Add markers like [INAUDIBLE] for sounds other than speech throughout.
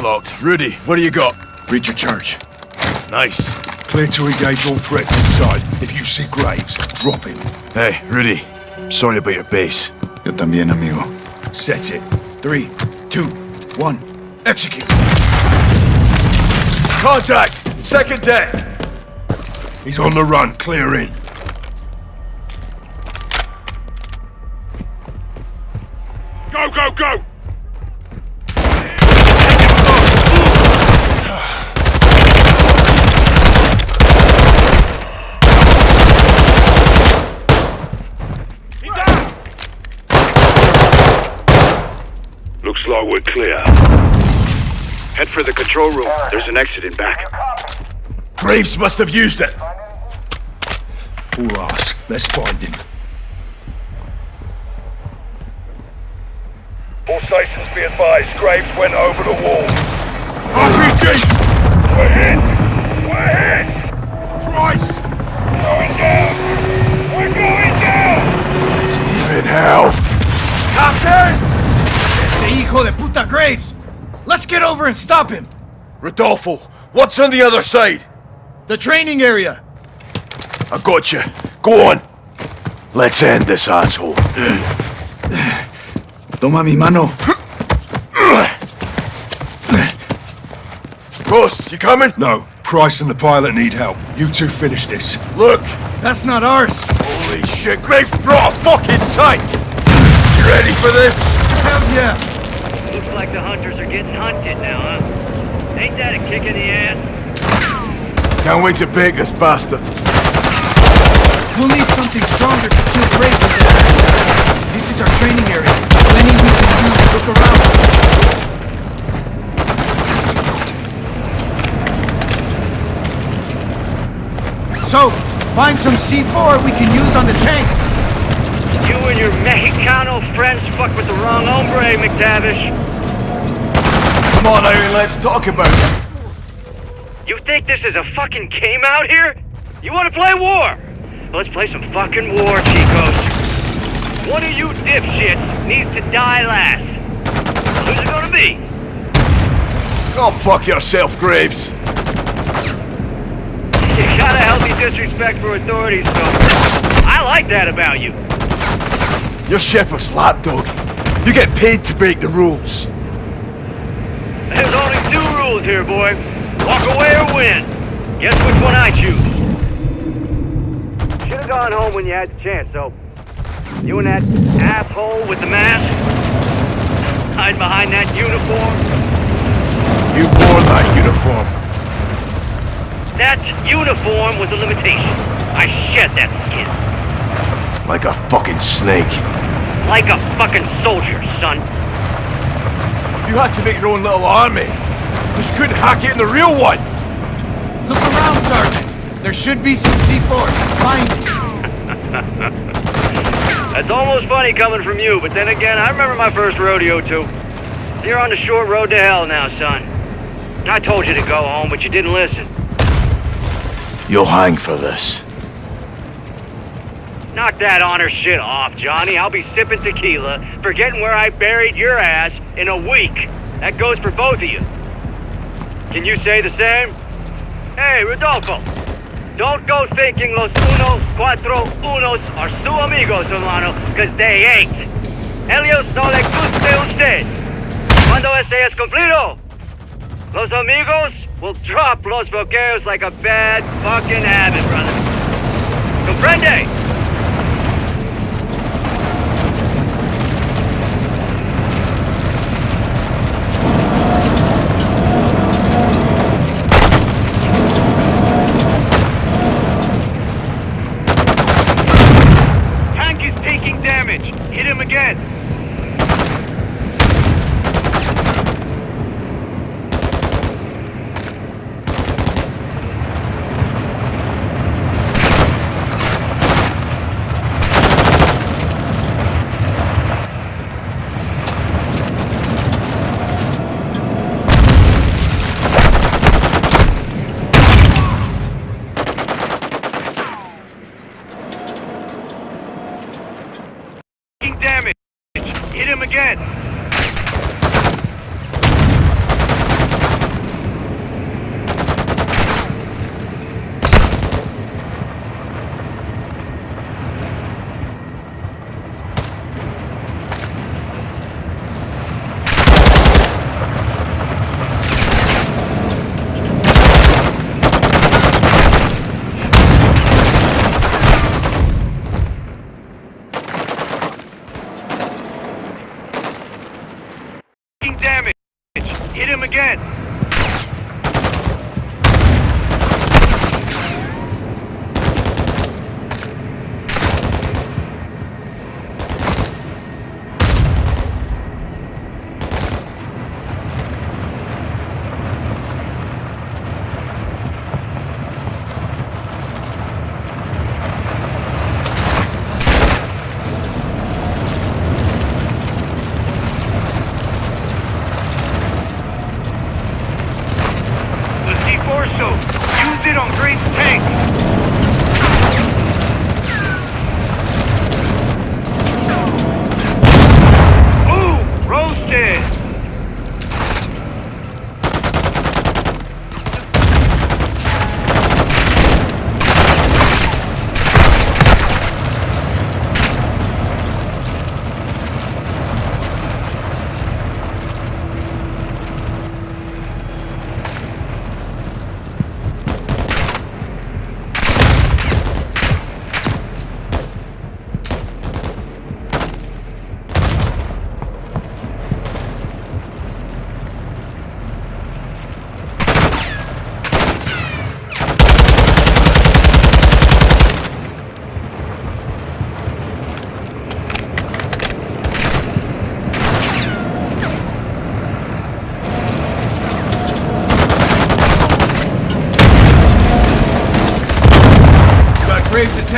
Locked. Rudy, what do you got? Read your charge. Nice. Clear to engage all threats inside. If you see Graves, drop him. Hey, Rudy. Sorry about your base. Yo también, amigo. Set it. Three, two, one, execute! Contact! Second deck! He's on the run. Clear in. Go, go, go! He's out! Looks like we're clear. Head for the control room. There's an exit in back. Graves must have used it. All us. Let's find him. All stations be advised, Graves went over the wall. RPG! We're hit! We're hit! Price! Going down! We're going down! Stephen, hell! Ese hijo de puta Graves! Let's get over and stop him! Rodolfo, what's on the other side? The training area! I got you. Go on. Let's end this asshole. Toma mi mano. Ghost, you coming? No. Price and the pilot need help. You two finish this. Look! That's not ours! Holy shit, Graves brought a fucking tank! You ready for this? Hell yeah! Looks like the hunters are getting hunted now, huh? Ain't that a kick in the ass? Can't wait to bake this bastard. We'll need something stronger to kill Graves with the. This is our training area. Plenty we can use. Look around. So, find some C4 we can use on the tank. You and your Mexicano friends fuck with the wrong hombre, MacTavish. Come on, Iron, let's talk about it. You think this is a fucking game out here? You want to play war? Well, let's play some fucking war, Chicos. One of you dipshits needs to die last. Who's it gonna be? Oh, fuck yourself, Graves. You got a healthy disrespect for authorities, so I like that about you. You're Shepherd's lapdog. You get paid to break the rules. There's only two rules here, boy. Walk away or win. Guess which one I choose. Should've gone home when you had the chance, though. You and that asshole with the mask? Hide behind that uniform? You wore that uniform. That uniform was a limitation. I shed that skin. Like a fucking snake. Like a fucking soldier, son. You had to make your own little army. Because you couldn't hack it in the real one. Look around, Sergeant. There should be some C4. Find it. [LAUGHS] That's almost funny coming from you, but then again, I remember my first rodeo too. You're on the short road to hell now, son. I told you to go home, but you didn't listen. You'll hang for this. Knock that honor shit off, Johnny. I'll be sipping tequila, forgetting where I buried your ass in a week. That goes for both of you. Can you say the same? Hey, Rodolfo. Don't go thinking los uno, cuatro, unos are su amigos, hermano, because they ain't. Ellos no le guste usted. Cuando este es cumplido, los amigos will drop los bloqueos like a bad fucking habit, brother. Comprende?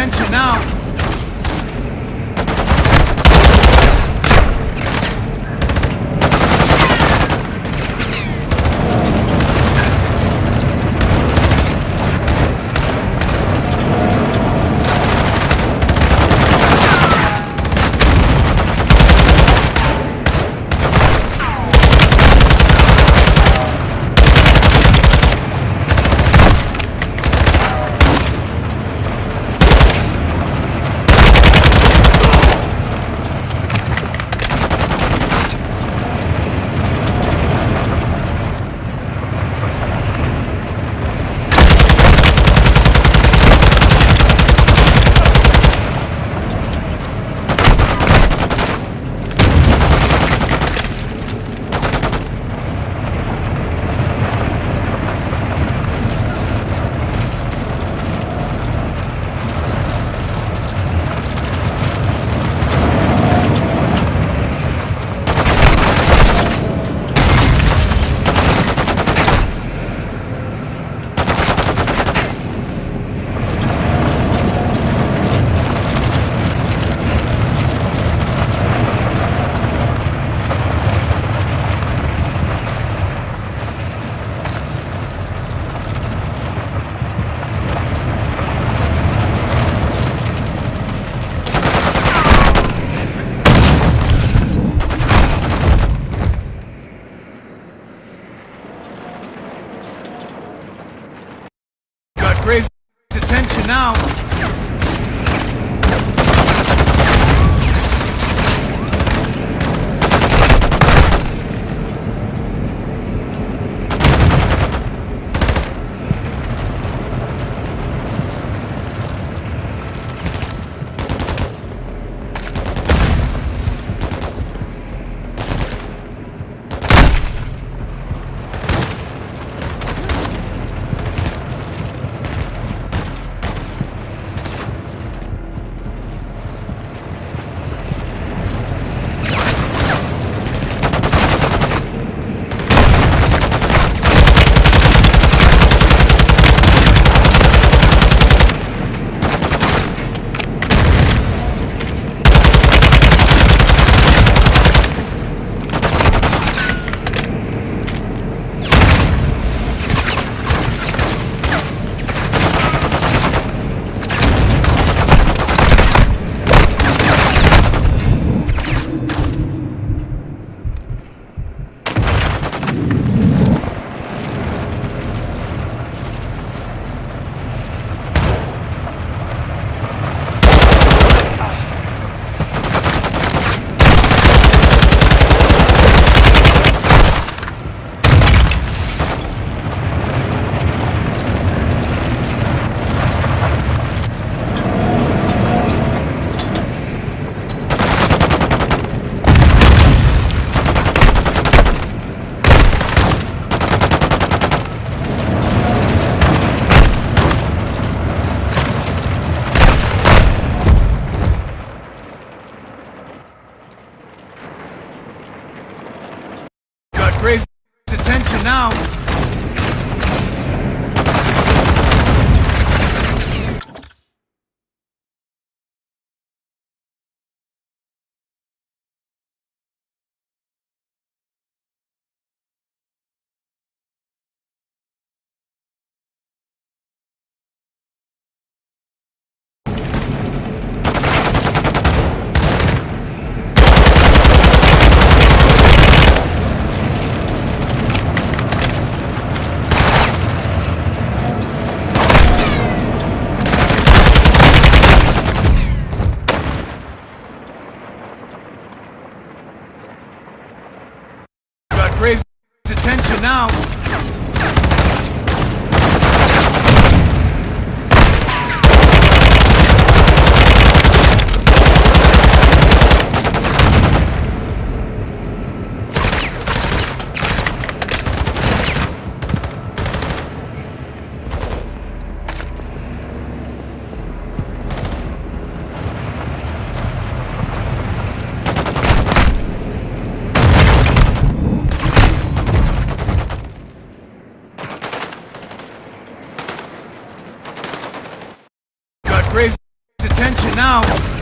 Attention now. Got Graves' attention attention now! Got Graves' attention now!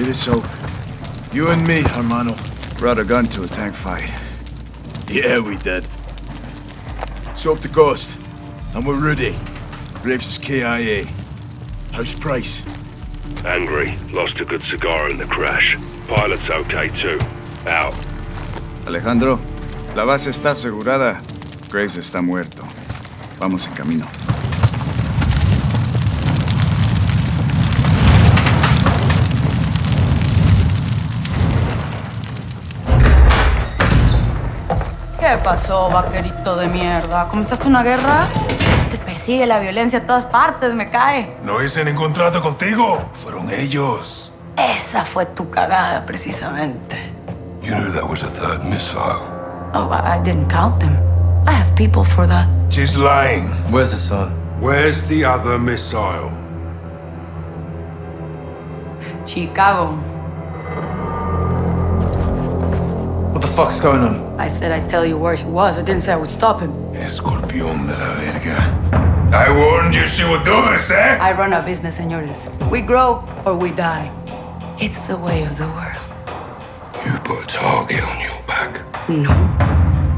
Did it, so? You and me, hermano. Brought a gun to a tank fight. Yeah, we did. So up the coast, and we're ready. Graves is KIA. How's Price? Angry. Lost a good cigar in the crash. Pilot's okay too. Out. Alejandro, la base está asegurada. Graves está muerto. Vamos en camino. ¿Qué pasó, vaquerito de mierda? ¿Comenzaste una guerra? Te persigue la violencia a todas partes, me cae. No hice ningún trato contigo. Fueron ellos. Esa fue tu cagada, precisamente. You knew that was a third missile. Oh, I, I didn't count them. I have people for that. She's lying. Where's the son? Where's the other missile? Chicago. Fuck's going on? I said I'd tell you where he was. I didn't say I would stop him. Escorpión de la verga. I warned you she would do this, eh? I run a business, señores. We grow or we die. It's the way of the world. You put a target on your back. No.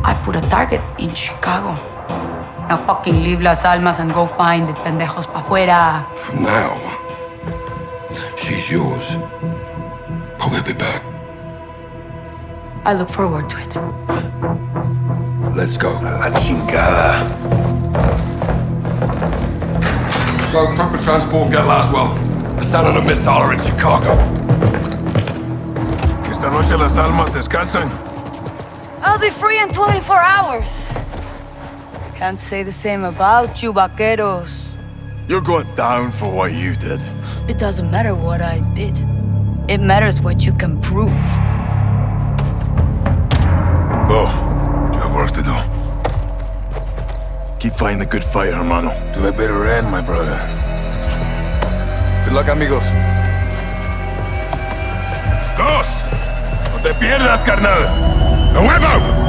I put a target in Chicago. Now fucking leave Las Almas and go find the pendejos pa' fuera. From now, she's yours. But we'll be back. I look forward to it. Let's go. La chingada. so proper transport get Laswell. Hassan and a missile are in Chicago. Esta noche las almas descansan. I'll be free in 24 hours. Can't say the same about you, vaqueros. You're going down for what you did. It doesn't matter what I did. It matters what you can prove. Go. You have work to do. Keep fighting the good fight, hermano. To the bitter end, my brother. Good luck, amigos. Ghost! No te pierdas, carnal! ¡A huevo!